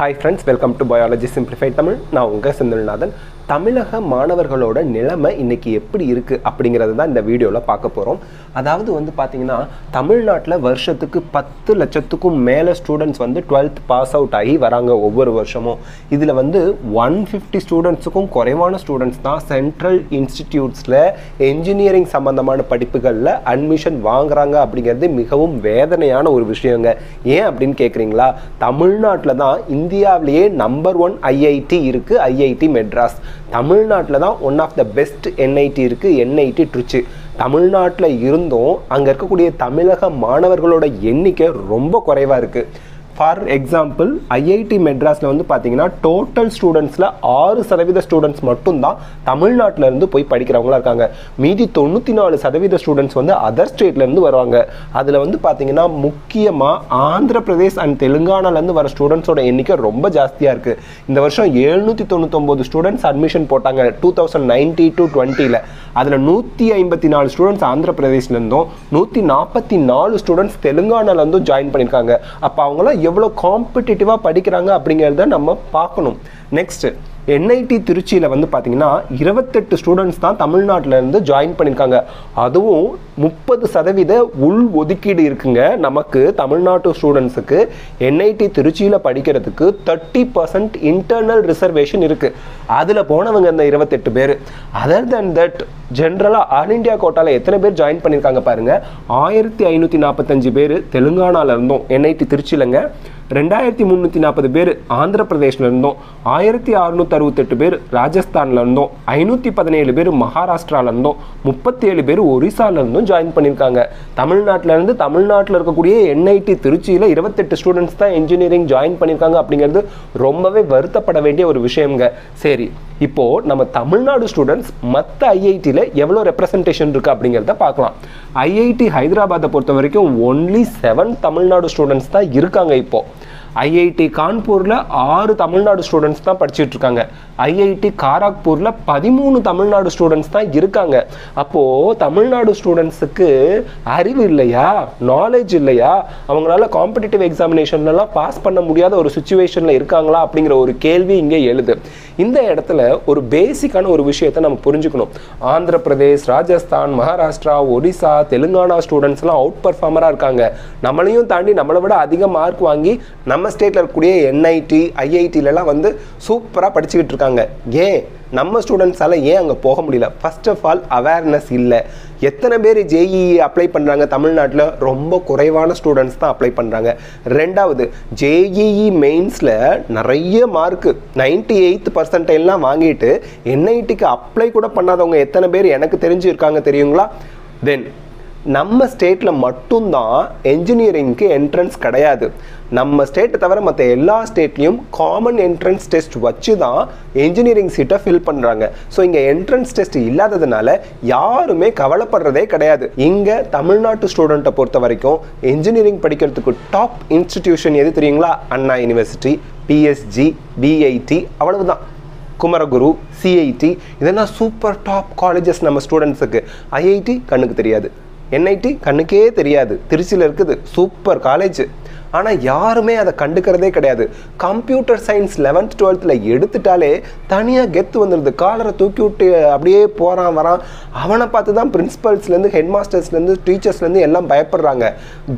Hi friends welcome to biology simplified Tamil நான் உங்கள் செந்தில்நாதன். தமிழக மாணவர்களோட நிலைமை இன்னைக்கு எப்படி இருக்குது அப்படிங்கிறது தான் இந்த வீடியோவில் பார்க்க போகிறோம் அதாவது வந்து பார்த்தீங்கன்னா தமிழ்நாட்டில் வருஷத்துக்கு பத்து லட்சத்துக்கும் மேலே ஸ்டூடெண்ட்ஸ் வந்து டுவெல்த் பாஸ் அவுட் ஆகி வராங்க ஒவ்வொரு வருஷமும். இதில் வந்து ஒன் ஃபிஃப்டி ஸ்டூடெண்ட்ஸுக்கும் குறைவான ஸ்டூடெண்ட்ஸ் தான் சென்ட்ரல் இன்ஸ்டிடியூட்ஸில் என்ஜினியரிங் சம்மந்தமான படிப்புகளில் அட்மிஷன் வாங்குறாங்க அப்படிங்கிறது மிகவும் வேதனையான ஒரு விஷயங்க. ஏன் அப்படின்னு கேட்குறீங்களா தமிழ்நாட்டில் தான் இந்த இந்தியாவிலேயே நம்பர் ஒன் ஐஐடி இருக்குது ஐஐடி மெட்ராஸ். தமிழ்நாட்டில் தான் one of the best NIT இருக்குது என்ஐடி ட்ரிச்சு தமிழ்நாட்டில் இருந்தும் அங்கே இருக்கக்கூடிய தமிழக மாணவர்களோட எண்ணிக்கை ரொம்ப குறைவாக இருக்குது ஃபார் எக்ஸாம்பிள் ஐஐடி மெட்ராஸில் வந்து பார்த்தீங்கன்னா டோட்டல் ஸ்டூடெண்ட்ஸில் ஆறு சதவீத ஸ்டூடெண்ட்ஸ் மட்டும்தான் தமிழ்நாட்டிலேருந்து போய் படிக்கிறவங்களா இருக்காங்க. மீதி தொண்ணூற்றி நாலு சதவீத ஸ்டூடெண்ட்ஸ் வந்து அதர் ஸ்டேட்லேருந்து வருவாங்க. அதில் வந்து பார்த்தீங்கன்னா முக்கியமாக ஆந்திர பிரதேஷ் அண்ட் தெலுங்கானாலேருந்து வர ஸ்டூடெண்ட்ஸோட எண்ணிக்கை ரொம்ப ஜாஸ்தியாக இருக்குது இந்த வருஷம் எழுநூற்றி தொண்ணூத்தொம்பது ஸ்டூடெண்ட்ஸ் அட்மிஷன் போட்டாங்க டூ தௌசண்ட் நைன்டி டு டுவெண்ட்டியில் அதில் நூற்றி ஐம்பத்தி நாலு ஸ்டூடெண்ட்ஸ் ஆந்திர பிரதேஷ்லேருந்தும் நூற்றி நாற்பத்தி நாலு ஸ்டூடெண்ட்ஸ் தெலுங்கானாலேருந்தும் ஜாயின் பண்ணியிருக்காங்க அப்போ அவங்களாம் எவ்வளோ காம்படிட்டிவாக படிக்கிறாங்க அப்படிங்கிறத நம்ம பார்க்கணும். நெக்ஸ்ட்டு என்ஐடி திருச்சியில் வந்து பார்த்தீங்கன்னா இருபத்தெட்டு ஸ்டூடெண்ட்ஸ் தான் தமிழ்நாட்டிலேருந்து ஜாயின் பண்ணியிருக்காங்க. அதுவும் முப்பது சதவீத உள் ஒதுக்கீடு இருக்குங்க. நமக்கு தமிழ்நாட்டு ஸ்டூடெண்ட்ஸுக்கு என்ஐடி திருச்சியில் படிக்கிறதுக்கு தேர்ட்டி பர்சன்ட் இன்டர்னல் ரிசர்வேஷன் இருக்குது அதில் போனவங்க இந்த இருபத்தெட்டு பேர். அதர் தென் தட் ஜென்ரலாக ஆல் இண்டியா கோட்டாவில் எத்தனை பேர் ஜாயின் பண்ணியிருக்காங்க பாருங்கள் ஆயிரத்தி ஐநூற்றி நாற்பத்தஞ்சு பேர் தெலுங்கானால இருந்தோம். என்ஐடி திருச்சியிலங்க ரெண்டாயிரத்தி முந்நூற்றி நாற்பது பேர் ஆந்திர பிரதேஷ்ல இருந்தோம். ஆயிரத்தி அறுநூத்தி அறுபத்தெட்டு பேர் ராஜஸ்தான்ல இருந்தோம். ஐநூற்றி பதினேழு பேர் மகாராஷ்டிரால இருந்தோம். முப்பத்தேழு பேர் ஒரிசால இருந்தும் ஜாயின் பண்ணியிருக்காங்க. தமிழ்நாட்டில இருந்து தமிழ்நாட்டில் இருக்கக்கூடிய என்ஐடி திருச்சியில் இருபத்தெட்டு ஸ்டூடெண்ட்ஸ் தான் இன்ஜினியரிங் ஜாயின் பண்ணியிருக்காங்க அப்படிங்கிறது ரொம்பவே வருத்தப்பட வேண்டிய ஒரு விஷயம்ங்க. சரி இப்போ நம்ம தமிழ்நாடு ஸ்டூடெண்ட்ஸ் மற்ற ஐஐடியில் எவ்வளோ ரெப்ரசன்டேஷன் இருக்குது அப்படிங்கிறத பார்க்கலாம். ஐஐடி ஹைதராபாத்தை பொறுத்த வரைக்கும் ஒன்லி செவன் தமிழ்நாடு ஸ்டூடெண்ட்ஸ் தான் இருக்காங்க இப்போது ஐஐடி கான்பூரில் ஆறு தமிழ்நாடு ஸ்டூடெண்ட்ஸ் தான் படிச்சுட்டு இருக்காங்க. ஐஐடி காராக்பூரில் பதிமூணு தமிழ்நாடு ஸ்டூடெண்ட்ஸ் தான் இருக்காங்க. அப்போது தமிழ்நாடு ஸ்டூடெண்ட்ஸுக்கு அறிவு இல்லையா? நாலேஜ் இல்லையா? அவங்களால காம்படிட்டிவ் எக்ஸாமினேஷன்லாம் பாஸ் பண்ண முடியாத ஒரு சுச்சுவேஷனில் இருக்காங்களா அப்படிங்கிற ஒரு கேள்வி இங்கே எழுது. இந்த இடத்துல ஒரு பேசிக்கான ஒரு விஷயத்தை நம்ம புரிஞ்சுக்கணும். ஆந்திர பிரதேஷ் ராஜஸ்தான் மகாராஷ்டிரா ஒடிசா தெலுங்கானா ஸ்டூடெண்ட்ஸ்லாம் அவுட் பர்ஃபார்மராக இருக்காங்க. நம்மளையும் தாண்டி நம்மளை விட அதிக மார்க் வாங்கி நம்ம நம்ம ஸ்டேட்டில் இருக்கக்கூடிய என்ஐடி ஐஐடிலலாம் வந்து சூப்பராக படிச்சுக்கிட்டு இருக்காங்க. ஏன்? நம்ம ஸ்டூடெண்ட்ஸால் ஏன் அங்கே போக முடியல? ஃபஸ்ட் ஆஃப் ஆல் அவேர்னஸ் இல்லை. எத்தனை பேர் ஜேஇஇ அப்ளை பண்ணுறாங்க தமிழ்நாட்டில்? ரொம்ப குறைவான ஸ்டூடெண்ட்ஸ் தான் அப்ளை பண்ணுறாங்க ரெண்டாவது ஜேஇஇ மெயின்ஸில் நிறைய மார்க்கு நைன்டி எயித் பர்சன்டைல்லாம் வாங்கிட்டு என்ஐடிக்கு அப்ளை கூட பண்ணாதவங்க எத்தனை பேர் எனக்கு தெரிஞ்சு இருக்காங்க தெரியுங்களா? தென் நம்ம ஸ்டேட்டில் மட்டும்தான் என்ஜினியரிங்க்கு என்ட்ரன்ஸ் கிடையாது. நம்ம ஸ்டேட்டை தவிர மற்ற எல்லா ஸ்டேட்லேயும் காமன் என்ட்ரன்ஸ் டெஸ்ட் வச்சு தான் என்ஜினியரிங் சீட்டை ஃபில் பண்ணுறாங்க ஸோ இங்கே என்ட்ரன்ஸ் டெஸ்ட் இல்லாததுனால யாருமே கவலைப்படுறதே கிடையாது. இங்கே தமிழ்நாட்டு ஸ்டூடெண்ட்டை பொறுத்த வரைக்கும் என்ஜினியரிங் படிக்கிறதுக்கு டாப் இன்ஸ்டிடியூஷன் எது தெரியுங்களா? அண்ணா யூனிவர்சிட்டி பிஎஸ்ஜி பிஐடி அவ்வளவுதான். குமரகுரு சிஐடி இதெல்லாம் சூப்பர் டாப் காலேஜஸ் நம்ம ஸ்டூடெண்ட்ஸுக்கு ஐஐடி கண்ணுக்கு தெரியாது. என்ஐடி கண்ணுக்கே தெரியாது. திருச்சியில் இருக்குது. சூப்பர் காலேஜ் ஆனால் யாருமே அதை கண்டுக்கிறதே கிடையாது. கம்ப்யூட்டர் சயின்ஸ் லெவன்த் டுவெல்த்தில் எடுத்துட்டாலே தனியாக கெத்து வந்துடுது காலரை தூக்கி விட்டு அப்படியே போகிறான் வரான். அவனை பார்த்து தான் பிரின்ஸிபல்ஸ்லேருந்து ஹெட் மாஸ்டர்ஸ்லேருந்து டீச்சர்ஸ்லேருந்து எல்லாம் பயப்படுறாங்க.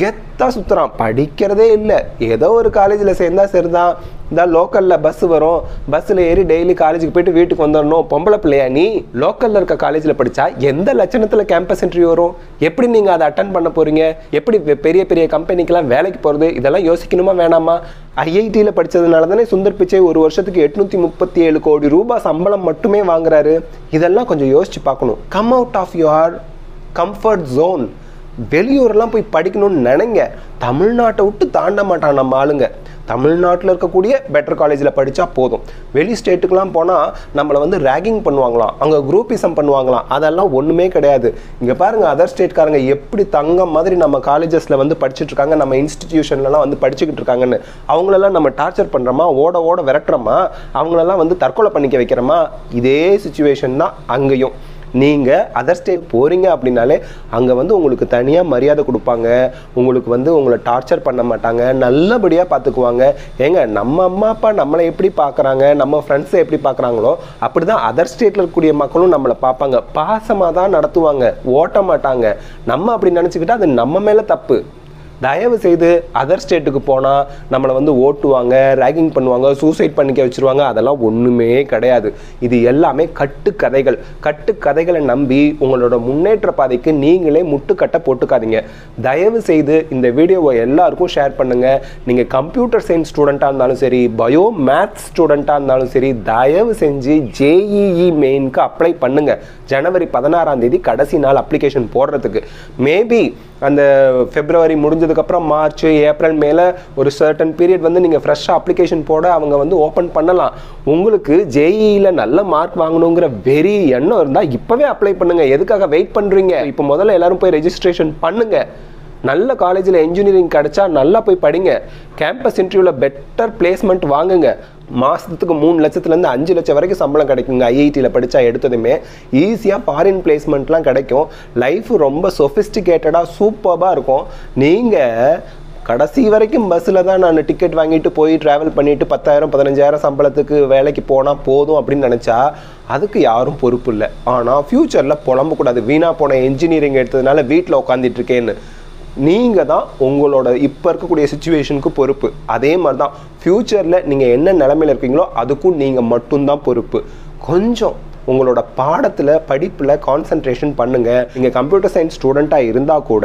கெத்தாக சுற்றுறான் படிக்கிறதே இல்லை. ஏதோ ஒரு காலேஜில் சேர்ந்தால் சரிதான். இந்த லோக்கலில் பஸ் வரும். பஸ்ஸில் ஏறி டெய்லி காலேஜுக்கு போயிட்டு வீட்டுக்கு வந்துடணும் பொம்பளை பிள்ளையா நீ? லோக்கலில் இருக்க காலேஜில் படித்தா எந்த லட்சணத்தில் கேம்பஸ் இன்டர்வியூ வரும்? எப்படி நீங்கள் அதை அட்டன் பண்ண போகிறீங்க எப்படி பெரிய பெரிய கம்பெனிக்கெலாம் வேலைக்கு போகிறது இதெல்லாம் யோசிக்கணுமா வேணாமா? ஐஐடியில் படித்ததுனால தானே சுந்தர் பிச்சை ஒரு வருஷத்துக்கு எட்நூற்றி முப்பத்தி ஏழு கோடி ரூபாய் சம்பளம் மட்டுமே வாங்குறாரு. இதெல்லாம் கொஞ்சம் யோசிச்சு பார்க்கணும். Come out of your comfort zone வெளியூரெல்லாம் போய் படிக்கணும்னு நினைங்க. தமிழ்நாட்டை விட்டு தாண்ட மாட்டான் நம்ம ஆளுங்க. தமிழ்நாட்டில் இருக்கக்கூடிய பெட்டர் காலேஜில் படித்தா போதும். வெளி ஸ்டேட்டுக்கெலாம் போனால் நம்மளை வந்து ரேகிங் பண்ணுவாங்களாம். அங்கே குரூப்பிசம் பண்ணுவாங்களாம். அதெல்லாம் ஒன்றுமே கிடையாது. இங்கே பாருங்கள் அதர் ஸ்டேட்காரங்க எப்படி தங்கம் மாதிரி நம்ம காலேஜஸில் வந்து படிச்சுட்டு இருக்காங்க நம்ம இன்ஸ்டிடியூஷன்லலாம் வந்து படிச்சுக்கிட்டு இருக்காங்கன்னு அவங்களெல்லாம் நம்ம டார்ச்சர் பண்ணுறோமா ஓட ஓட விரட்டுறோமா? அவங்களெல்லாம் வந்து தற்கொலை பண்ணிக்க வைக்கிறோமா? இதே சுச்சுவேஷன் தான் அங்கேயும். நீங்கள் அதர் ஸ்டேட் போகிறீங்க அப்படின்னாலே அங்கே வந்து உங்களுக்கு தனியாக மரியாதை கொடுப்பாங்க. உங்களுக்கு வந்து உங்களை டார்ச்சர் பண்ண மாட்டாங்க. நல்லபடியாக பார்த்துக்குவாங்க ஏங்க நம்ம அம்மா அப்பா நம்மளை எப்படி பார்க்குறாங்க நம்ம ஃப்ரெண்ட்ஸை எப்படி பார்க்குறாங்களோ அப்படி தான் அதர் ஸ்டேட்டில் இருக்கக்கூடிய மக்களும் நம்மளை பார்ப்பாங்க. பாசமாக தான் நடத்துவாங்க. ஓட்ட மாட்டாங்க. நம்ம அப்படி நினச்சிக்கிட்டா அது நம்ம மேலே தப்பு. தயவு செய்து அதர் ஸ்டேட்டுக்கு போனால் நம்மளை வந்து ஓட்டுவாங்க ரேகிங் பண்ணுவாங்க சூசைட் பண்ணிக்க வச்சுருவாங்க அதெல்லாம் ஒன்றுமே கிடையாது. இது எல்லாமே கட்டுக்கதைகள். கட்டுக்கதைகளை நம்பி உங்களோட முன்னேற்ற பாதைக்கு நீங்களே முட்டுக்கட்டை போட்டுக்காதீங்க. தயவு செய்து இந்த வீடியோவை எல்லாருக்கும் ஷேர் பண்ணுங்கள் நீங்கள் கம்ப்யூட்டர் சயின்ஸ் ஸ்டூடெண்ட்டாக இருந்தாலும் சரி பயோ மேத்ஸ் ஸ்டூடெண்ட்டாக இருந்தாலும் சரி தயவு செஞ்சு ஜேஇஇ மெயினுக்கு அப்ளை பண்ணுங்கள் ஜனவரி பதினாறாம் தேதி கடைசி நாள் அப்ளிகேஷன் போடுறதுக்கு. மேபி அந்த பிப்ரவரி முடிஞ்சதுக்கப்புறம் மார்ச் ஏப்ரல் மேலே ஒரு சர்டன் பீரியட் வந்து நீங்கள் ஃப்ரெஷ்ஷாக அப்ளிகேஷன் போட அவங்க வந்து ஓப்பன் பண்ணலாம். உங்களுக்கு ஜேஇயில் நல்ல மார்க் வாங்கணுங்கிற வெறி எண்ணம் இருந்தால் இப்போவே அப்ளை பண்ணுங்கள் எதுக்காக வெயிட் பண்ணுறீங்க இப்போ முதல்ல எல்லாரும் போய் ரெஜிஸ்ட்ரேஷன் பண்ணுங்கள் நல்ல காலேஜில் இன்ஜினியரிங் கிடைச்சா நல்லா போய் படிங்க. கேம்பஸ் இன்டர்வியூவில் பெட்டர் பிளேஸ்மெண்ட் வாங்குங்க. மாதத்துக்கு மூணு லட்சத்துலேருந்து அஞ்சு லட்சம் வரைக்கும் சம்பளம் கிடைக்குங்க. ஐஐடியில் படித்தா எடுத்ததுமே ஈஸியாக ஃபாரின் பிளேஸ்மெண்ட்லாம் கிடைக்கும். லைஃப் ரொம்ப சொஃபிஸ்டிகேட்டடாக சூப்பராக இருக்கும். நீங்கள் கடைசி வரைக்கும் பஸ்ஸில் தான் நான் டிக்கெட் வாங்கிட்டு போய் ட்ராவல் பண்ணிவிட்டு பத்தாயிரம் பதினஞ்சாயிரம் சம்பளத்துக்கு வேலைக்கு போனால் போதும் அப்படின்னு நினச்சா அதுக்கு யாரும் பொறுப்பு இல்லை. ஆனால் ஃப்யூச்சரில் புலம்பக்கூடாது. வீணாக போன இன்ஜினியரிங் எடுத்ததுனால வீட்டில் உட்காந்துட்டு இருக்கேன்னு. நீங்கள் தான் உங்களோட இப்போ இருக்கக்கூடிய சுச்சுவேஷனுக்கு பொறுப்பு. அதே மாதிரி தான் ஃப்யூச்சரில் நீங்கள் என்ன நிலமையில இருக்கீங்களோ அதுக்கும் நீங்கள் மட்டும்தான் பொறுப்பு. கொஞ்சம் உங்களோட பாடத்தில் படிப்பில் கான்சன்ட்ரேஷன் பண்ணுங்கள் நீங்கள் கம்ப்யூட்டர் சயின்ஸ் ஸ்டூடெண்ட்டாக இருந்தால் கூட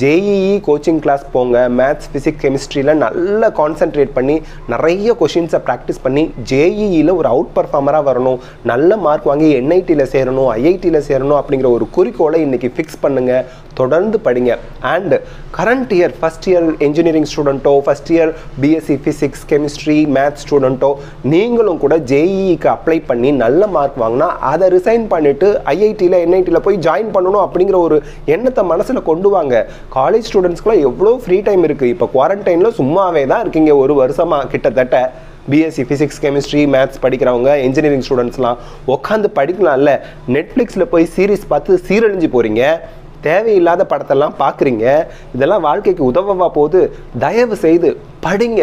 ஜேஇஇ கோச்சிங் கிளாஸ் போங்க. மேத்ஸ் ஃபிசிக்ஸ் கெமிஸ்ட்ரியில் நல்ல கான்சென்ட்ரேட் பண்ணி நிறைய கொஷின்ஸை ப்ராக்டிஸ் பண்ணி ஜேஇஇயில் ஒரு அவுட் பர்ஃபார்மராக வரணும். நல்ல மார்க் வாங்கி என்ஐடியில் சேரணும் ஐஐடியில் சேரணும் அப்படிங்கிற ஒரு குறிக்கோளை இன்றைக்கி ஃபிக்ஸ் பண்ணுங்கள் தொடர்ந்து படிங்க. And current year first year engineering ஸ்டூடெண்ட்டோ first year BSc physics chemistry maths ஸ்டூடெண்ட்டோ நீங்களும் கூட ஜேஇஇக்கு அப்ளை பண்ணி நல்ல மார்க் வாங்கினா அதை ரிசைன் பண்ணிவிட்டு ஐஐடியில் என்ஐடியில் போய் ஜாயின் பண்ணணும் அப்படிங்கிற ஒரு எண்ணத்தை மனசில் கொண்டு வாங்க. காலேஜ் ஸ்டூடெண்ட்ஸ்க்குலாம் எவ்வளோ ஃப்ரீ டைம் இருக்குது இப்போ குவாரண்டைனில் சும்மாவே தான் இருக்கீங்க. ஒரு வருஷமாக கிட்டத்தட்ட பிஎஸ்சி ஃபிசிக்ஸ் கெமிஸ்ட்ரி மேத்ஸ் படிக்கிறவங்க இன்ஜினியரிங் ஸ்டூடெண்ட்ஸ்லாம் உட்காந்து படிக்கலாம்ல. நெட்ஃப்ளிக்ஸில் போய் சீரிஸ் பார்த்து சீரழிஞ்சு போகிறீங்க தேவையில்லாத படத்தெல்லாம் பார்க்குறீங்க இதெல்லாம் வாழ்க்கைக்கு உதவவா போது தயவு செய்து படிங்க.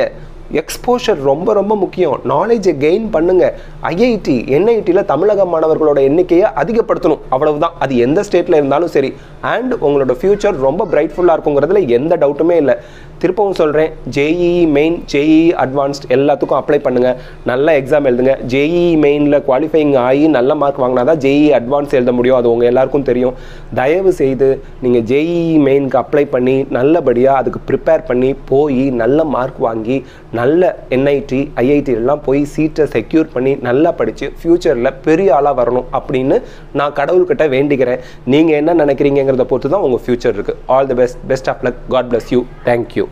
எக்ஸ்போஷர் ரொம்ப ரொம்ப முக்கியம். நாலேஜை கெயின் பண்ணுங்க. ஐஐடி என்ஐடியில் தமிழக மாணவர்களோட எண்ணிக்கையை அதிகப்படுத்தணும். அவ்வளவுதான். அது எந்த ஸ்டேட்டில் இருந்தாலும் சரி. அண்ட் உங்களோட ஃப்யூச்சர் ரொம்ப பிரைட்ஃபுல்லாக இருக்குங்கிறதுல எந்த டவுட்டுமே இல்லை. திருப்பவும் சொல்கிறேன் ஜேஇஇ மெயின் ஜேஇஇ அட்வான்ஸ்ட் எல்லாத்துக்கும் அப்ளை பண்ணுங்கள் நல்ல எக்ஸாம் எழுதுங்க. ஜேஇஇ மெயினில் குவாலிஃபைங் ஆகி நல்ல மார்க் வாங்கினா தான் ஜேஇஇ அட்வான்ஸ் எழுத முடியும். அது உங்கள் எல்லாருக்கும் தெரியும். தயவு செய்து நீங்கள் ஜேஇஇ மெயினுக்கு அப்ளை பண்ணி நல்லபடியாக அதுக்கு ப்ரிப்பேர் பண்ணி போய் நல்ல மார்க் வாங்கி நல்ல என்ஐடி ஐஐடி எல்லாம் போய் சீட்டை செக்யூர் பண்ணி நல்லா படித்து ஃப்யூச்சரில் பெரிய ஆளாக வரணும் அப்படின்னு நான் கடவுள்கிட்ட வேண்டிக்கிறேன். நீங்கள் என்ன நினைக்கிறீங்கிறத பொறுத்து தான் உங்கள் ஃப்யூச்சர் இருக்குது all the best best of luck God bless you thank you